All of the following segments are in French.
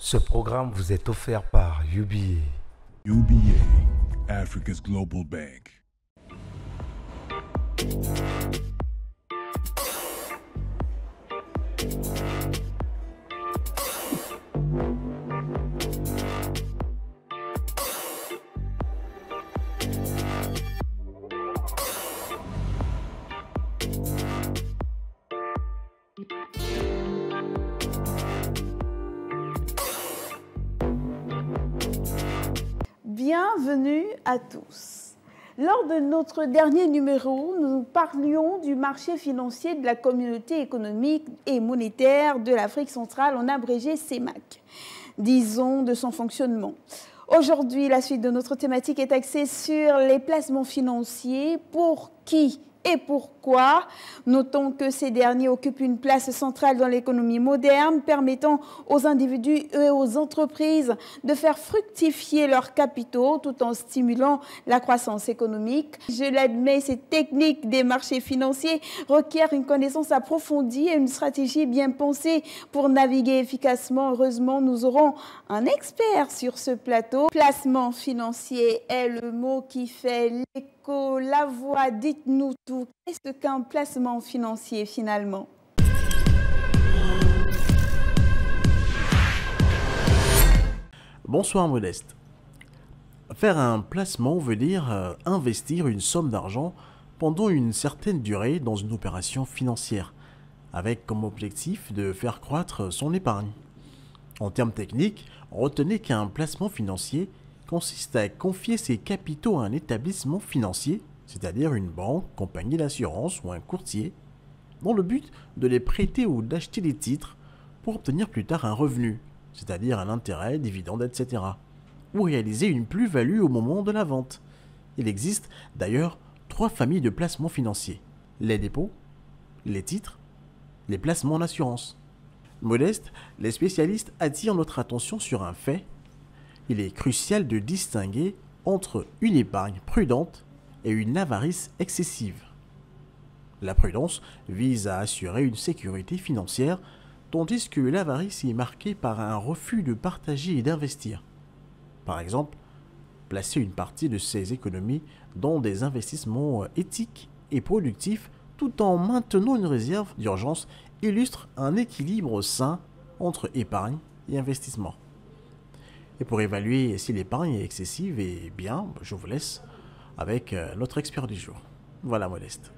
Ce programme vous est offert par UBA. UBA, Africa's Global Bank. À tous. Lors de notre dernier numéro, nous parlions du marché financier de la communauté économique et monétaire de l'Afrique centrale, en abrégé CEMAC, disons de son fonctionnement. Aujourd'hui, la suite de notre thématique est axée sur les placements financiers pour qui et pourquoi. Notons que ces derniers occupent une place centrale dans l'économie moderne, permettant aux individus et aux entreprises de faire fructifier leurs capitaux tout en stimulant la croissance économique. Je l'admets, ces techniques des marchés financiers requièrent une connaissance approfondie et une stratégie bien pensée pour naviguer efficacement. Heureusement, nous aurons un expert sur ce plateau. Placement financier est le mot qui fait l'écho, la voix. Dites-nous tout. Qu'est-ce qu'un placement financier finalement? Bonsoir Modeste. Faire un placement veut dire euh, investir une somme d'argent pendant une certaine durée dans une opération financière, avec comme objectif de faire croître son épargne. En termes techniques, retenez qu'un placement financier consiste à confier ses capitaux à un établissement financier, c'est-à-dire une banque, compagnie d'assurance ou un courtier, dans le but de les prêter ou d'acheter des titres pour obtenir plus tard un revenu, c'est-à-dire un intérêt, dividende, etc., ou réaliser une plus-value au moment de la vente. Il existe d'ailleurs trois familles de placements financiers les dépôts, les titres, les placements en assurance. Modeste, les spécialistes attirent notre attention sur un fait. Il est crucial de distinguer entre une épargne prudente et une avarice excessive. La prudence vise à assurer une sécurité financière, tandis que l'avarice est marquée par un refus de partager et d'investir. Par exemple, placer une partie de ses économies dans des investissements éthiques et productifs tout en maintenant une réserve d'urgence illustre un équilibre sain entre épargne et investissement. Et pour évaluer si l'épargne est excessive et bien, je vous laisse avec euh, notre expert du jour. Voilà, Modeste.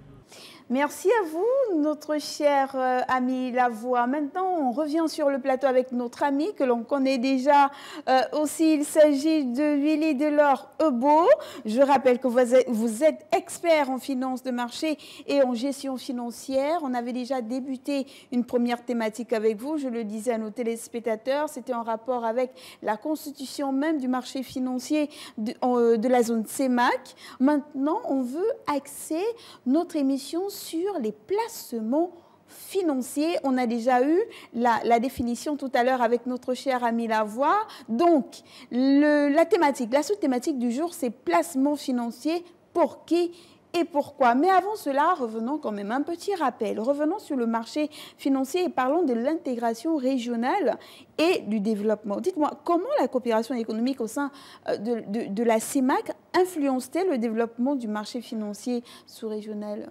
Merci à vous, notre cher euh, ami Lavoie. Maintenant, on revient sur le plateau avec notre ami que l'on connaît déjà euh, aussi. Il s'agit de Willy Delors Ebo. Je rappelle que vous êtes, vous êtes expert en finance de marché et en gestion financière. On avait déjà débuté une première thématique avec vous. Je le disais à nos téléspectateurs, c'était en rapport avec la constitution même du marché financier de, euh, de la zone CEMAC. Maintenant, on veut axer notre émission sur les placements financiers. On a déjà eu la, définition tout à l'heure avec notre cher ami Lavoie. Donc, la thématique, la sous-thématique du jour, c'est placements financiers pour qui et pourquoi. Mais avant cela, revenons quand même un petit rappel. Revenons sur le marché financier et parlons de l'intégration régionale et du développement. Dites-moi, comment la coopération économique au sein euh, de, de, de la CIMAC influence-t-elle le développement du marché financier sous-régional?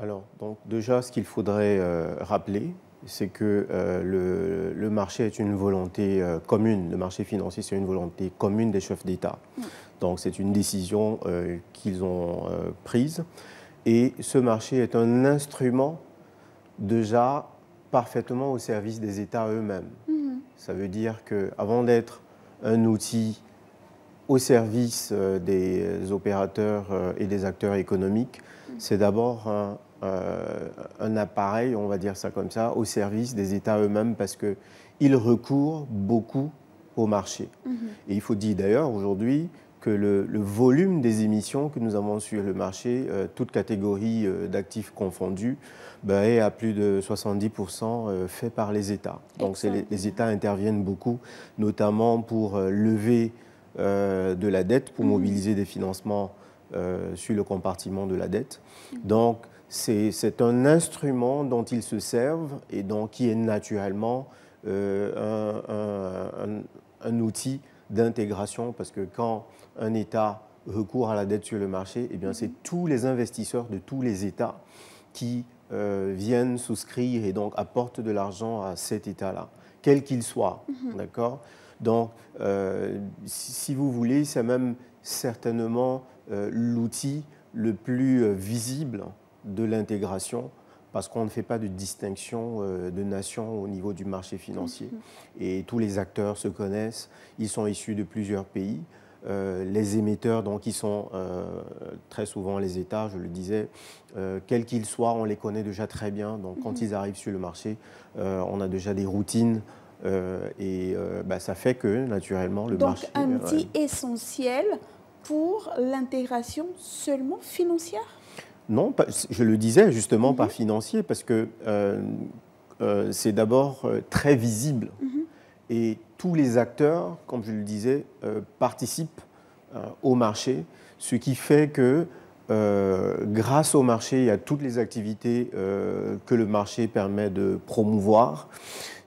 Alors, donc déjà, ce qu'il faudrait euh, rappeler, c'est que euh, le, le, marché est une volonté euh, commune, le marché financier, c'est une volonté commune des chefs d'État. Mmh. Donc, c'est une décision qu'ils ont prise. Et ce marché est un instrument déjà parfaitement au service des États eux-mêmes. Mmh. Ça veut dire qu'avant d'être un outil au service des opérateurs et des acteurs économiques, mmh. c'est d'abord un, euh, un appareil, on va dire ça comme ça, au service des États eux-mêmes parce qu'ils recourent beaucoup au marché. Mm -hmm. Et il faut dire d'ailleurs aujourd'hui que le, le, volume des émissions que nous avons sur le marché, euh, toutes catégories euh, d'actifs confondus, ben, est à plus de 70% euh, fait par les États. Donc les, les, États interviennent beaucoup, notamment pour lever de la dette, pour mm -hmm. mobiliser des financements sur le compartiment de la dette. Mm -hmm. Donc c'est un instrument dont ils se servent et donc qui est naturellement un, un, outil d'intégration parce que quand un État recourt à la dette sur le marché, eh bien, c'est tous les investisseurs de tous les États qui viennent souscrire et donc apportent de l'argent à cet État-là, quel qu'il soit. Mhm. D'accord? Donc, si vous voulez, c'est même certainement l'outil le plus visible de l'intégration parce qu'on ne fait pas de distinction euh, de nations au niveau du marché financier. Mm-hmm. Et tous les acteurs se connaissent, ils sont issus de plusieurs pays. Euh, les émetteurs, donc, qui sont euh, très souvent les États, je le disais, quels qu'ils soient, on les connaît déjà très bien. Donc, quand mm-hmm. ils arrivent sur le marché, on a déjà des routines. et bah, ça fait que, naturellement, le marché. Donc, un outil essentiel pour l'intégration seulement financière? Non, je le disais justement par mhm. financier, parce que euh, euh, c'est d'abord euh, très visible. Mhm. Et tous les acteurs, comme je le disais, participent au marché, ce qui fait que grâce au marché et à toutes les activités que le marché permet de promouvoir,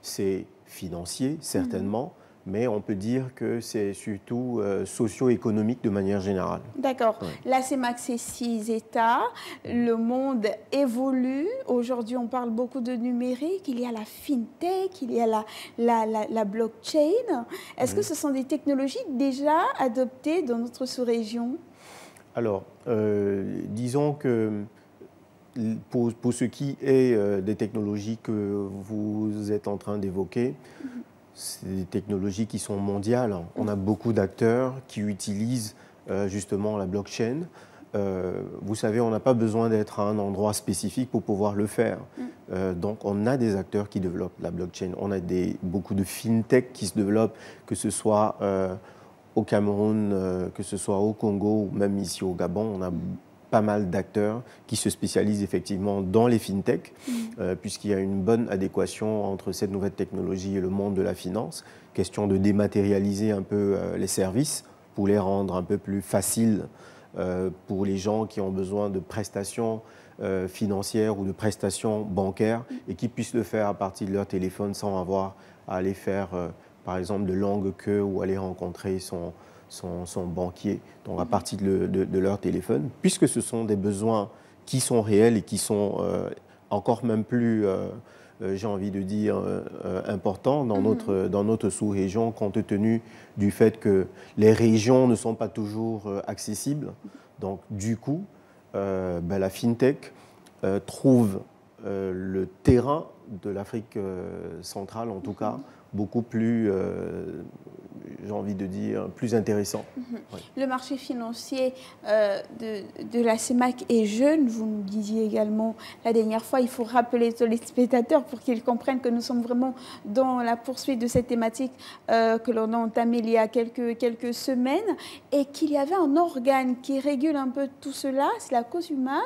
c'est financier certainement, mais on peut dire que c'est surtout euh, socio-économique de manière générale. D'accord. La CEMAC, c'est six États. Le monde évolue. Aujourd'hui, on parle beaucoup de numérique. Il y a la fintech, il y a la, la, la, blockchain. Est-ce que ce sont des technologies déjà adoptées dans notre sous-région? Alors, euh, disons que pour, pour, ce qui est euh, des technologies que vous êtes en train d'évoquer, mhm c'est des technologies qui sont mondiales. On a beaucoup d'acteurs qui utilisent euh, justement la blockchain. Euh, vous savez, on n'a pas besoin d'être à un endroit spécifique pour pouvoir le faire. Mm. Euh, donc, on a des acteurs qui développent la blockchain. On a des, beaucoup de fintech qui se développent, que ce soit au Cameroun, que ce soit au Congo ou même ici au Gabon. On a pas mal d'acteurs qui se spécialisent effectivement dans les fintech, mm. euh, puisqu'il y a une bonne adéquation entre cette nouvelle technologie et le monde de la finance. Question de dématérialiser un peu euh, les services pour les rendre un peu plus faciles euh, pour les gens qui ont besoin de prestations financières ou de prestations bancaires mm. et qui puissent le faire à partir de leur téléphone sans avoir à aller faire, par exemple, de longues queues ou aller rencontrer son, son, banquier, donc à partir de, leur téléphone, puisque ce sont des besoins qui sont réels et qui sont euh, encore même plus, euh, euh, j'ai envie de dire, importants dans, mhm. notre, dans notre sous-région, compte tenu du fait que les régions ne sont pas toujours accessibles. Donc du coup, ben, la FinTech trouve le terrain de l'Afrique centrale, en tout cas, mhm. beaucoup plus j'ai envie de dire, plus intéressant. Mhm. Le marché financier euh, de, la CEMAC est jeune, vous nous disiez également la dernière fois, il faut rappeler aux téléspectateurs pour qu'ils comprennent que nous sommes vraiment dans la poursuite de cette thématique euh, que l'on a entamée il y a quelques, quelques semaines et qu'il y avait un organe qui régule un peu tout cela, c'est la COSUMAV,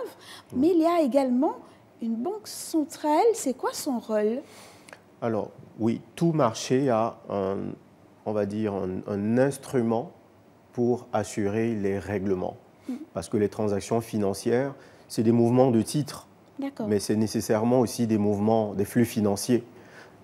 mais il y a également une banque centrale, c'est quoi son rôle? Alors oui, tout marché a un, on va dire, un, instrument pour assurer les règlements. Mm. Parce que les transactions financières, c'est des mouvements de titres, mais c'est nécessairement aussi des mouvements, des flux financiers.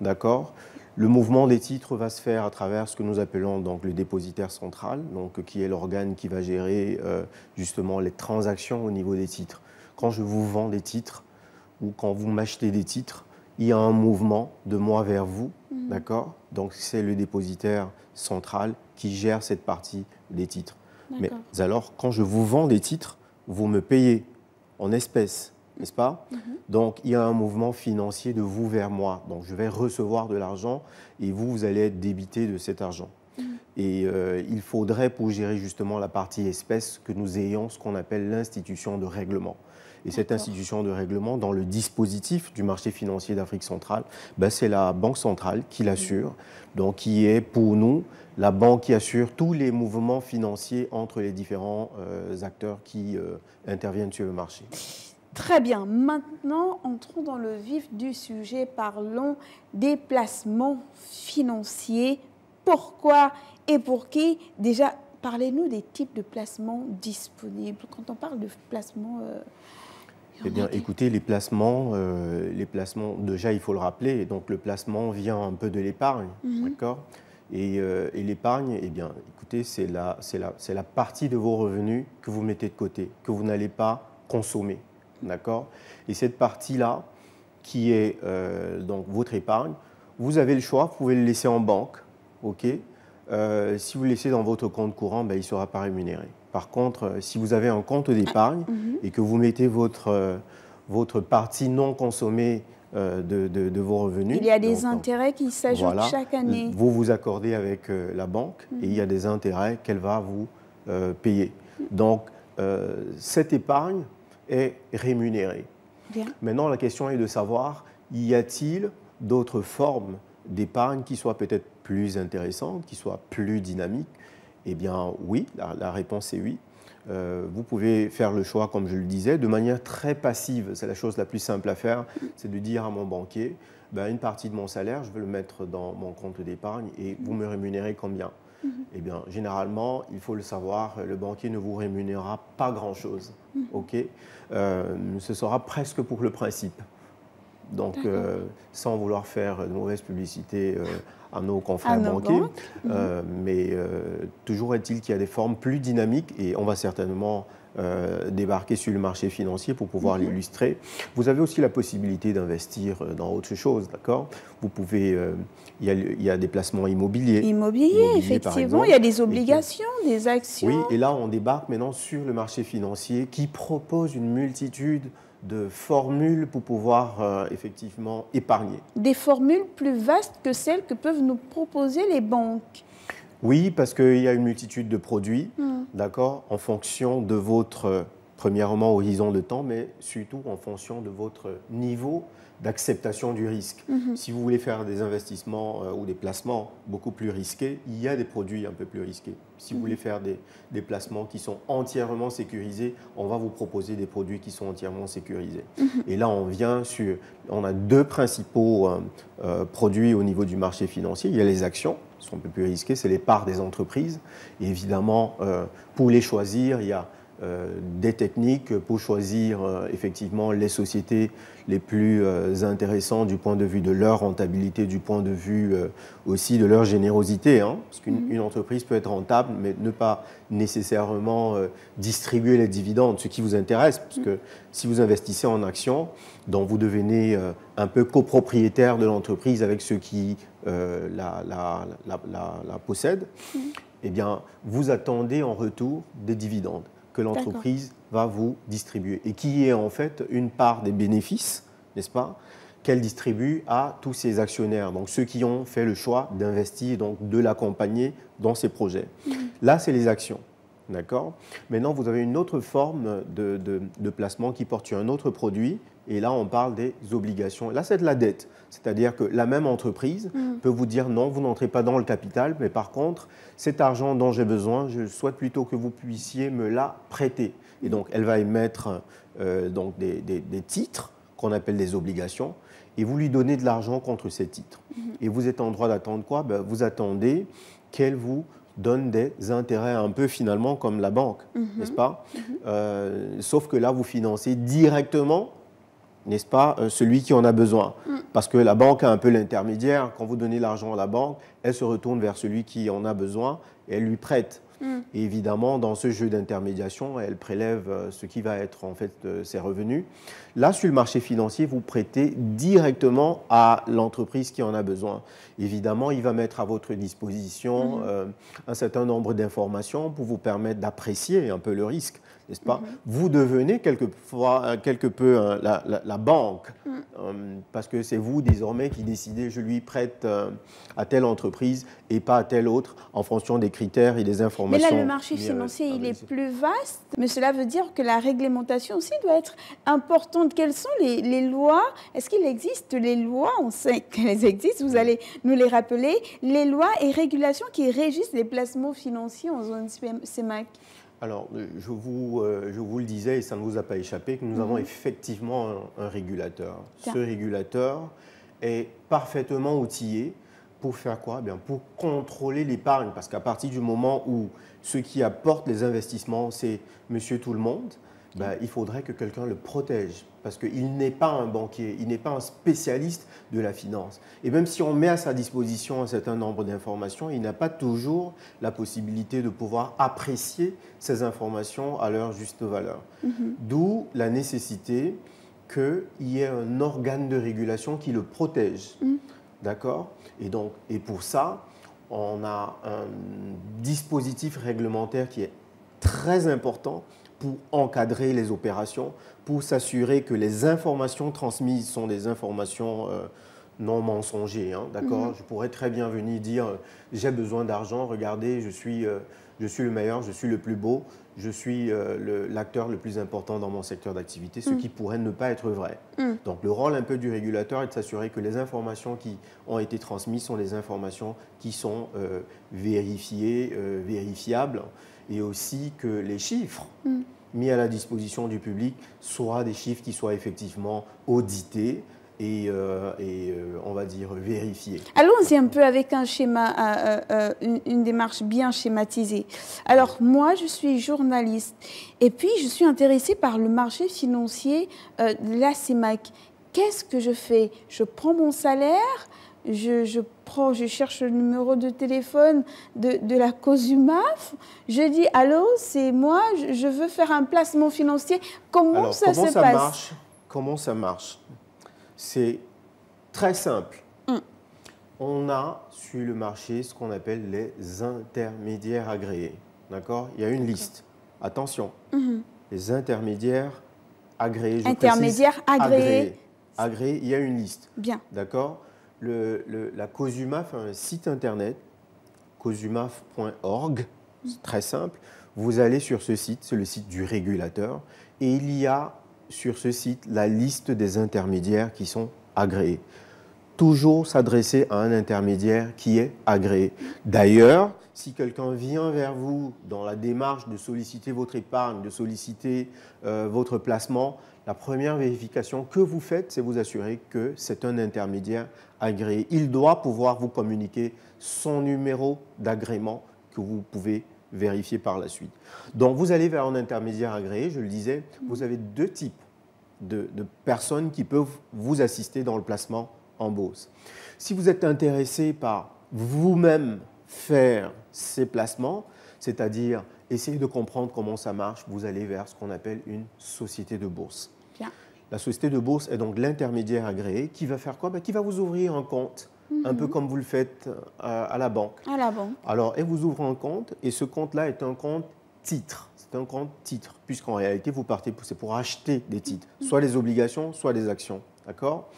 D'accord? Le mouvement des titres va se faire à travers ce que nous appelons donc le dépositaire central, donc, qui est l'organe qui va gérer euh, justement les transactions au niveau des titres. Quand je vous vends des titres ou quand vous m'achetez des titres, il y a un mouvement de moi vers vous, mhm. d'accord? Donc c'est le dépositaire central qui gère cette partie des titres. Mais alors, quand je vous vends des titres, vous me payez en espèces, n'est-ce pas? Mhm. Donc il y a un mouvement financier de vous vers moi. Donc je vais recevoir de l'argent et vous, vous allez être débité de cet argent. Mhm. Et euh, il faudrait, pour gérer justement la partie espèces, que nous ayons ce qu'on appelle l'institution de règlement. Et cette institution de règlement, dans le dispositif du marché financier d'Afrique centrale, ben, c'est la Banque centrale qui l'assure, donc qui est pour nous la banque qui assure tous les mouvements financiers entre les différents euh, acteurs qui euh, interviennent sur le marché. Très bien. Maintenant, entrons dans le vif du sujet. Parlons des placements financiers. Pourquoi et pour qui Déjà, parlez-nous des types de placements disponibles. Quand on parle de placements... Euh, Eh bien, écoutez, les placements, euh, les placements, déjà, il faut le rappeler, donc le placement vient un peu de l'épargne, Mhm. d'accord? Et, euh, et l'épargne, eh bien, écoutez, c'est la, c'est la, c'est la partie de vos revenus que vous mettez de côté, que vous n'allez pas consommer, d'accord? Et cette partie-là, qui est euh, donc votre épargne, vous avez le choix, vous pouvez le laisser en banque, ok Euh, Si vous le laissez dans votre compte courant, ben, il ne sera pas rémunéré. Par contre, euh, si vous avez un compte d'épargne et que vous mettez votre, euh, votre partie non consommée euh, de, de- de vos revenus. Il y a des donc, intérêts qui s'ajoutent voilà. chaque année. Vous vous accordez avec euh, la banque et il y a des intérêts qu'elle va vous payer. Donc, cette épargne est rémunérée. Bien. Maintenant, la question est de savoir, y a-t-il d'autres formes d'épargne qui soient peut-être plus intéressantes, qui soient plus dynamiques Eh bien, oui, la, la réponse est oui. Euh, vous pouvez faire le choix, comme je le disais, de manière très passive. C'est la chose la plus simple à faire, c'est de dire à mon banquier, ben, une partie de mon salaire, je veux le mettre dans mon compte d'épargne et vous me rémunérez combien? Eh bien, généralement, il faut le savoir, le banquier ne vous rémunérera pas grand-chose. ok? Euh, ce sera presque pour le principe. Donc, euh, sans vouloir faire de mauvaise publicité euh, à nos confrères À nos banquiers, euh, mais euh, toujours est-il qu'il y a des formes plus dynamiques et on va certainement euh, débarquer sur le marché financier pour pouvoir Mhm. l'illustrer. Vous avez aussi la possibilité d'investir dans autre chose, d'accord? Vous pouvez, euh, il y, a, il y a des placements immobiliers. Immobilier, Immobilier, effectivement. Il y a des obligations, des actions. Oui, et là, on débarque maintenant sur le marché financier qui propose une multitude de formules pour pouvoir euh, effectivement épargner. Des formules plus vastes que celles que peuvent nous proposer les banques. Oui, parce qu'il y a une multitude de produits, Hmm. d'accord, en fonction de votre, premièrement, horizon de temps, mais surtout en fonction de votre niveau d'acceptation du risque. Mhm. Si vous voulez faire des investissements euh, ou des placements beaucoup plus risqués, il y a des produits un peu plus risqués. Si vous voulez faire des, des placements qui sont entièrement sécurisés, on va vous proposer des produits qui sont entièrement sécurisés. Et là, on vient sur, on a deux principaux euh, euh, produits au niveau du marché financier. Il y a les actions, qui sont un peu plus risquées, c'est les parts des entreprises. Et évidemment, pour les choisir, il y a des techniques pour choisir euh, effectivement les sociétés les plus euh, intéressantes du point de vue de leur rentabilité, du point de vue euh, aussi de leur générosité. hein. parce qu'une une entreprise peut être rentable, mais ne pas nécessairement euh, distribuer les dividendes, ce qui vous intéresse, parce que si vous investissez en actions, dont vous devenez euh, un peu copropriétaire de l'entreprise avec ceux qui euh, la, la- la- la- la possèdent, eh bien, vous attendez en retour des dividendes que l'entreprise va vous distribuer et qui est en fait une part des bénéfices, n'est-ce pas, qu'elle distribue à tous ses actionnaires, donc ceux qui ont fait le choix d'investir, donc de l'accompagner dans ses projets. Là, c'est les actions. D'accord Maintenant, vous avez une autre forme de, de- de placement qui porte sur un autre produit. Et là, on parle des obligations. Là, c'est de la dette. C'est-à-dire que la même entreprise peut vous dire non, vous n'entrez pas dans le capital, mais par contre, cet argent dont j'ai besoin, je souhaite plutôt que vous puissiez me la prêter. Et donc, elle va émettre euh, donc des, des- des titres qu'on appelle des obligations, et vous lui donnez de l'argent contre ces titres. Et vous êtes en droit d'attendre quoi? Ben, Vous attendez qu'elle vous donne des intérêts un peu finalement comme la banque, n'est-ce pas? Euh, Sauf que là, vous financez directement, n'est-ce pas, euh, celui qui en a besoin. Parce que la banque a un peu l'intermédiaire. Quand vous donnez l'argent à la banque, elle se retourne vers celui qui en a besoin et elle lui prête. Et évidemment, dans ce jeu d'intermédiation, elle prélève euh, ce qui va être en fait euh, ses revenus. Là, sur le marché financier, vous prêtez directement à l'entreprise qui en a besoin. Évidemment, il va mettre à votre disposition euh, un certain nombre d'informations pour vous permettre d'apprécier un peu le risque, n'est-ce pas? Vous devenez quelquefois, euh, quelque peu euh, la, la- la banque, euh, parce que c'est vous désormais qui décidez, je lui prête euh, à telle entreprise et pas à telle autre en fonction des critères et des Mais informations. là, le marché financier, il est plus vaste, mais cela veut dire que la réglementation aussi doit être importante. Quelles sont les, les lois? Est-ce qu'il existe les lois? On sait qu'elles existent, vous allez nous les rappeler. Les lois et régulations qui régissent les placements financiers en zone CEMAC. Alors, euh, je vous, euh, je vous le disais, et ça ne vous a pas échappé, que nous avons effectivement un, un régulateur. Ce régulateur est parfaitement outillé pour faire quoi? Eh Bien, Pour contrôler l'épargne, parce qu'à partir du moment où ceux qui apportent les investissements, c'est monsieur tout le monde, ben, il faudrait que quelqu'un le protège parce qu'il n'est pas un banquier, il n'est pas un spécialiste de la finance. Et même si on met à sa disposition un certain nombre d'informations, il n'a pas toujours la possibilité de pouvoir apprécier ces informations à leur juste valeur. D'où la nécessité qu'il y ait un organe de régulation qui le protège. D'accord? Et, donc, et pour ça, on a un dispositif réglementaire qui est très important pour encadrer les opérations, pour s'assurer que les informations transmises sont des informations euh, non mensongers. hein, D'accord Je pourrais très bien venir dire euh, j'ai besoin d'argent, regardez, je suis, euh, je suis le meilleur, je suis le plus beau, je suis le- l'acteur le, plus important dans mon secteur d'activité, ce qui pourrait ne pas être vrai. Donc le rôle un peu du régulateur est de s'assurer que les informations qui ont été transmises sont des informations qui sont vérifiées, vérifiables, et aussi que les chiffres mis à la disposition du public soient des chiffres qui soient effectivement audités et, euh, et, euh, on va dire vérifiés. Allons-y un peu avec un schéma, une, une démarche bien schématisée. Alors moi, je suis journaliste et puis je suis intéressée par le marché financier euh, de la CEMAC. Qu'est-ce que je fais? Je prends mon salaire, je, je prends, je cherche le numéro de téléphone de, de la COSUMAF, je dis allô, c'est moi, je, je veux faire un placement financier. Comment Alors, ça comment se ça passe marche Comment ça marche C'est très simple. Mm. On a sur le marché ce qu'on appelle les intermédiaires agréés. D'accord Il y a une liste. Attention, les intermédiaires agréés. je Mm-hmm. Intermédiaires précise, agréés. Agréés, il y a une liste. Bien. D'accord La COSUMAF a un site internet, cosumaf.org, c'est très simple. Vous allez sur ce site, c'est le site du régulateur, et il y a sur ce site la liste des intermédiaires qui sont agréés. Toujours s'adresser à un intermédiaire qui est agréé. D'ailleurs, si quelqu'un vient vers vous dans la démarche de solliciter votre épargne, de solliciter euh, votre placement, la première vérification que vous faites, c'est vous assurer que c'est un intermédiaire agréé. Il doit pouvoir vous communiquer son numéro d'agrément que vous pouvez vérifier par la suite. Donc vous allez vers un intermédiaire agréé, je le disais, vous avez deux types de, de personnes qui peuvent vous assister dans le placement en bourse. Si vous êtes intéressé par vous-même faire ces placements, c'est-à-dire essayer de comprendre comment ça marche, vous allez vers ce qu'on appelle une société de bourse. Bien. La société de bourse est donc l'intermédiaire agréé qui va faire quoi? Ben, Qui va vous ouvrir un compte, un peu comme vous le faites à- à la banque. À la banque. Alors, elle vous ouvre un compte et ce compte-là est un compte titre. C'est un compte titre, puisqu'en réalité, vous partez, pour- c'est pour acheter des titres, soit des obligations, soit des actions. D'accord?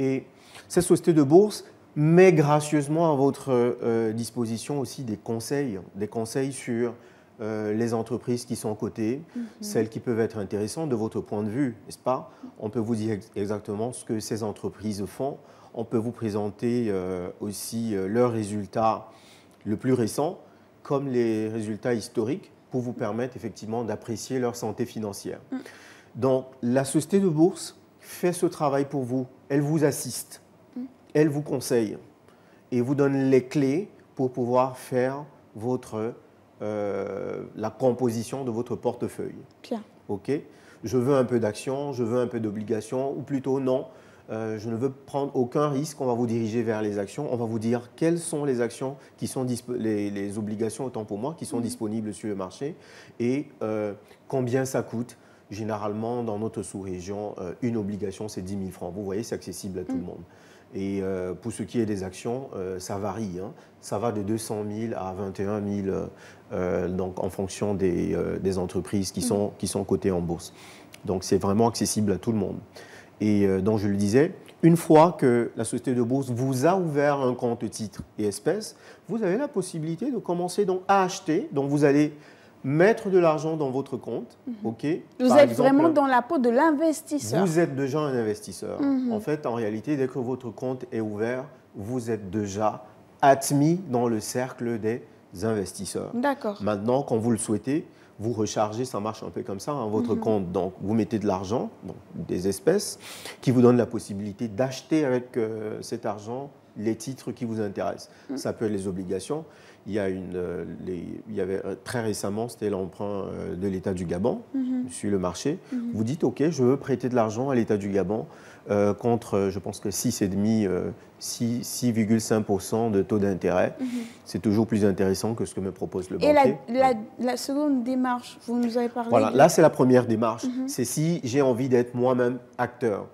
Et cette société de bourse met gracieusement à votre euh, disposition aussi des conseils, des conseils sur euh, les entreprises qui sont cotées, celles qui peuvent être intéressantes de votre point de vue, n'est-ce pas? On peut vous dire ex- exactement ce que ces entreprises font. On peut vous présenter euh, aussi euh, leurs résultats le plus récent, comme les résultats historiques, pour vous permettre effectivement d'apprécier leur santé financière. Donc, la société de bourse fait ce travail pour vous. Elle vous assiste, elle vous conseille et vous donne les clés pour pouvoir faire votre, euh, la composition de votre portefeuille. Bien. OK Je veux un peu d'actions, je veux un peu d'obligations, ou plutôt non, euh, je ne veux prendre aucun risque, on va vous diriger vers les actions, on va vous dire quelles sont les actions qui sont les, les obligations, autant pour moi, qui sont disponibles sur le marché et euh, combien ça coûte. Généralement, dans notre sous-région, euh, une obligation, c'est 10 000 francs. Vous voyez, c'est accessible à tout le monde. Et euh, pour ce qui est des actions, euh, ça varie. hein. Ça va de 200 000 à 21 000, euh, euh, donc en fonction des, des entreprises qui sont, qui sont cotées en bourse. Donc c'est vraiment accessible à tout le monde. Et donc je le disais, une fois que la société de bourse vous a ouvert un compte titre et espèces, vous avez la possibilité de commencer donc à acheter. Donc vous allez mettre de l'argent dans votre compte. ok Vous Par êtes exemple, vraiment dans la peau de l'investisseur. vous êtes déjà un investisseur. En fait, en réalité, dès que votre compte est ouvert, vous êtes déjà admis dans le cercle des investisseurs. D'accord. Maintenant, quand vous le souhaitez, vous rechargez, ça marche un peu comme ça, hein, votre compte. Donc, vous mettez de l'argent, des espèces, qui vous donnent la possibilité d'acheter avec euh, cet argent les titres qui vous intéressent. Ça peut être les obligations. Il y, a une, euh, les- il y avait euh, très récemment, c'était l'emprunt euh, de l'État du Gabon sur le marché. Vous dites, OK, je veux prêter de l'argent à l'État du Gabon euh, contre, je pense que 6,5, euh, 6 6,5% de taux d'intérêt. C'est toujours plus intéressant que ce que me propose le Et la, banquier. la- la seconde démarche, vous nous avez parlé Voilà, de- là c'est la première démarche. C'est si j'ai envie d'être moi-même acteur.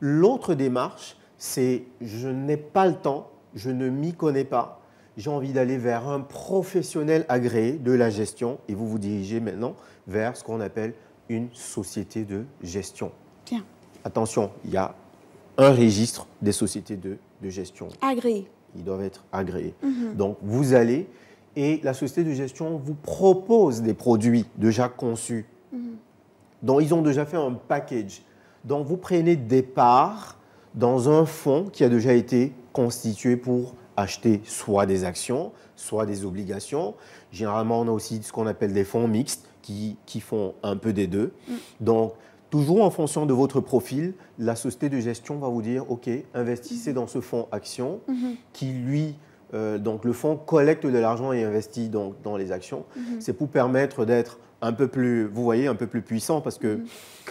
L'autre démarche, c'est je n'ai pas le temps, je ne m'y connais pas. J'ai envie d'aller vers un professionnel agréé de la gestion et vous vous dirigez maintenant vers ce qu'on appelle une société de gestion. Tiens, Attention, il y a un registre des sociétés de, de gestion agréé. ils doivent être agréés. Donc, vous allez et la société de gestion vous propose des produits déjà conçus. Donc, ils ont déjà fait un package. Donc, vous prenez des parts dans un fonds qui a déjà été constitué pour acheter soit des actions, soit des obligations. Généralement, on a aussi ce qu'on appelle des fonds mixtes qui, qui font un peu des deux. Donc, toujours en fonction de votre profil, la société de gestion va vous dire, OK, investissez dans ce fonds action qui, lui, euh, donc le fonds collecte de l'argent et investit donc, dans les actions. C'est pour permettre d'être un peu plus, vous voyez, un peu plus puissant parce que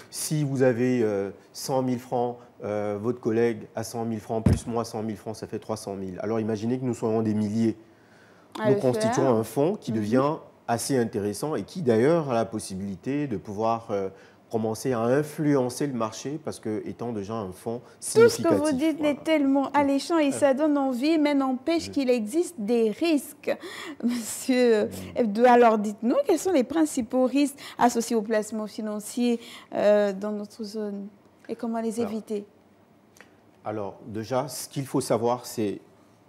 si vous avez euh, 100 000 francs, euh, votre collègue a 100 000 francs, plus moi 100 000 francs, ça fait 300 000. Alors imaginez que nous soyons des milliers. à nous constituons un fonds qui devient assez intéressant et qui d'ailleurs a la possibilité de pouvoir euh, commencer à influencer le marché parce que étant déjà un fonds Tout ce que significatif. vous dites Voilà. est tellement alléchant et ça donne envie, mais n'empêche qu'il existe des risques. Monsieur Hebdo, alors dites-nous, quels sont les principaux risques associés au placement financier euh, dans notre zone et comment les éviter? Alors, déjà, ce qu'il faut savoir, c'est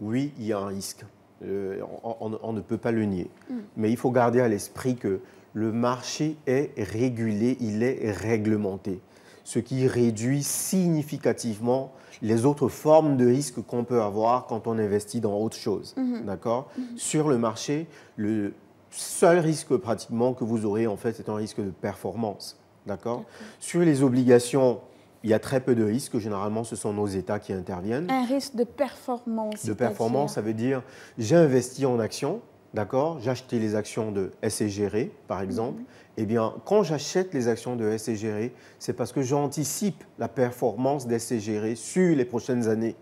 oui, il y a un risque. Euh, on, on- on ne peut pas le nier. Mais il faut garder à l'esprit que le marché est régulé, il est réglementé. Ce qui réduit significativement les autres formes de risques qu'on peut avoir quand on investit dans autre chose. D'accord? Sur le marché, le seul risque pratiquement que vous aurez, en fait, c'est un risque de performance. D'accord? Sur les obligations, il y a très peu de risques. Généralement, ce sont nos États qui interviennent. Un risque de performance. De performance, ça veut dire j'ai investi en actions, d'accord? J'ai acheté les actions de SCGRE, par exemple. Eh bien, quand j'achète les actions de SCGRE, c'est parce que j'anticipe la performance d'SCGRE sur les prochaines années.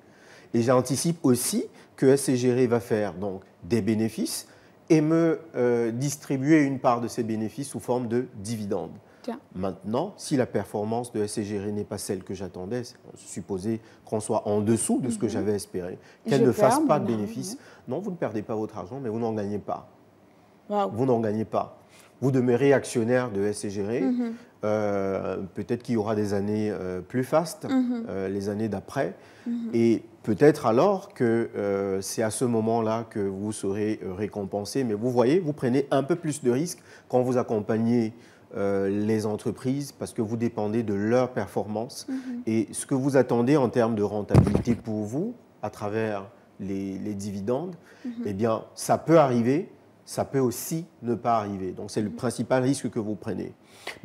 Et j'anticipe aussi que SCGRE va faire donc des bénéfices et me euh, distribuer une part de ces bénéfices sous forme de dividendes. Tiens. Maintenant, si la performance de SCGRE n'est pas celle que j'attendais, supposé qu'on soit en dessous de ce que j'avais espéré, qu'elle ne fasse pas de argent. bénéfices, non, vous ne perdez pas votre argent, mais vous n'en gagnez pas. Vous n'en gagnez pas. Vous demeurez actionnaire de SCGRE. Mhm. Euh, peut-être qu'il y aura des années euh, plus fastes, Mhm. euh, les années d'après. Et peut-être alors que euh, c'est à ce moment-là que vous serez récompensé. Mais vous voyez, vous prenez un peu plus de risques quand vous accompagnez euh, les entreprises parce que vous dépendez de leur performance. Et ce que vous attendez en termes de rentabilité pour vous, à travers les, les dividendes, eh bien, ça peut arriver, ça peut aussi ne pas arriver. Donc, c'est le principal risque que vous prenez.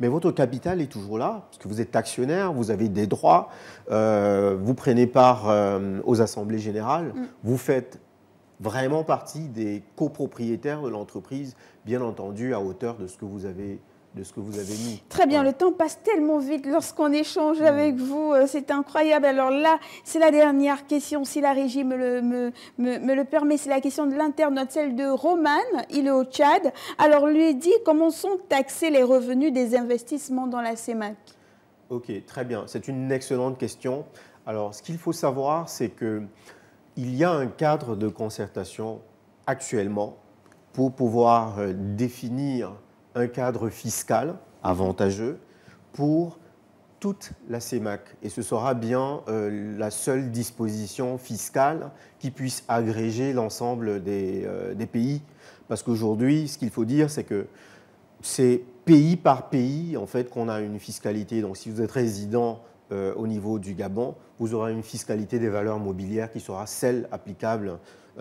Mais votre capital est toujours là, parce que vous êtes actionnaire, vous avez des droits, euh, vous prenez part euh, aux assemblées générales, vous faites vraiment partie des copropriétaires de l'entreprise, bien entendu, à hauteur de ce que vous avez, de ce que vous avez mis. Très bien, le temps passe tellement vite lorsqu'on échange avec vous, euh, c'est incroyable. Alors là, c'est la dernière question, si la régie me le, me, me- me le permet, c'est la question de l'internaute, celle de Roman, il est au Tchad. Alors lui dit comment sont taxés les revenus des investissements dans la CEMAC Ok, très bien. C'est une excellente question. Alors, ce qu'il faut savoir, c'est que il y a un cadre de concertation actuellement pour pouvoir euh, définir un cadre fiscal avantageux pour toute la CEMAC. Et ce sera bien euh, la seule disposition fiscale qui puisse agréger l'ensemble des, euh, des pays. Parce qu'aujourd'hui, ce qu'il faut dire, c'est que c'est pays par pays en fait qu'on a une fiscalité. Donc si vous êtes résident euh, au niveau du Gabon, vous aurez une fiscalité des valeurs mobilières qui sera celle applicable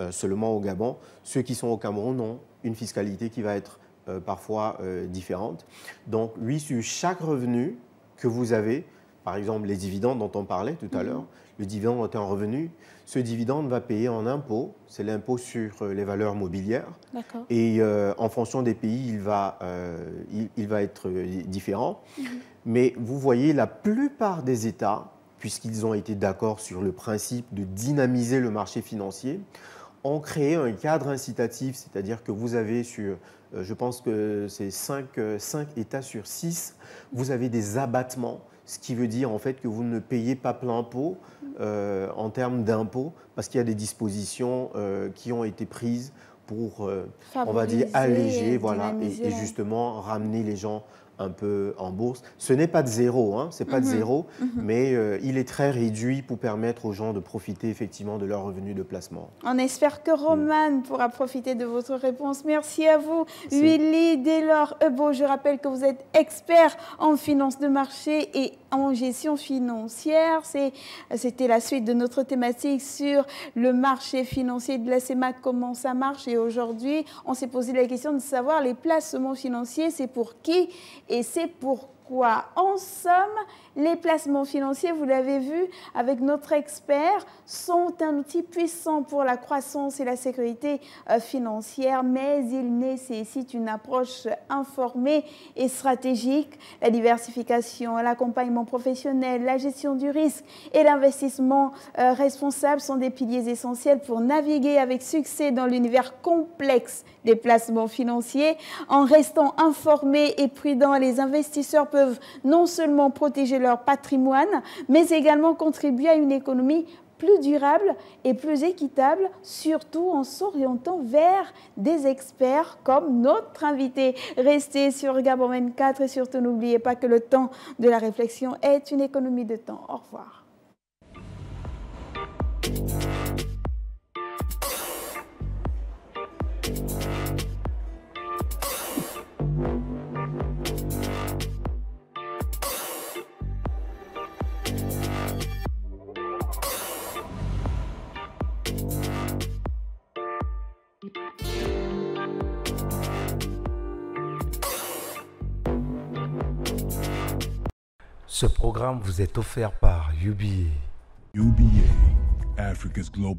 seulement au Gabon. Ceux qui sont au Cameroun ont une fiscalité qui va être parfois euh, différente. Donc oui, sur chaque revenu que vous avez, par exemple les dividendes dont on parlait tout à l'heure, le dividende est un revenu, Ce dividende va payer en impôt, c'est l'impôt sur euh, les valeurs mobilières. Et euh, en fonction des pays, il va, euh, il, il va être euh, différent. Mais vous voyez, la plupart des États, puisqu'ils ont été d'accord sur le principe de dynamiser le marché financier, ont créé un cadre incitatif, c'est-à-dire que vous avez sur, euh, je pense que c'est 5, États sur 6, vous avez des abattements, ce qui veut dire en fait que vous ne payez pas plein pot euh, en termes d'impôts, parce qu'il y a des dispositions euh, qui ont été prises pour, euh, on va dire, alléger, voilà, et, justement ramener les gens un peu en bourse. Ce n'est pas de zéro, hein, c'est pas Mhm. de zéro, mais euh, il est très réduit pour permettre aux gens de profiter effectivement de leurs revenus de placement. On espère que Roman pourra profiter de votre réponse. Merci à vous, Merci. Willy Delors Ebo. Je rappelle que vous êtes expert en finance de marché et en gestion financière. C'était la suite de notre thématique sur le marché financier de la CEMAC, comment ça marche? Et aujourd'hui, on s'est posé la question de savoir les placements financiers, c'est pour qui et c'est En somme, les placements financiers, vous l'avez vu avec notre expert, sont un outil puissant pour la croissance et la sécurité euh, financière, mais ils nécessitent une approche informée et stratégique. La diversification, l'accompagnement professionnel, la gestion du risque et l'investissement euh, responsable sont des piliers essentiels pour naviguer avec succès dans l'univers complexe des placements financiers. En restant informés et prudents, les investisseurs non seulement protéger leur patrimoine, mais également contribuer à une économie plus durable et plus équitable, surtout en s'orientant vers des experts comme notre invité. Restez sur Gabon 24 et surtout n'oubliez pas que le temps de la réflexion est une économie de temps. Au revoir. Ce programme vous est offert par UBA. UBA, Africa's Global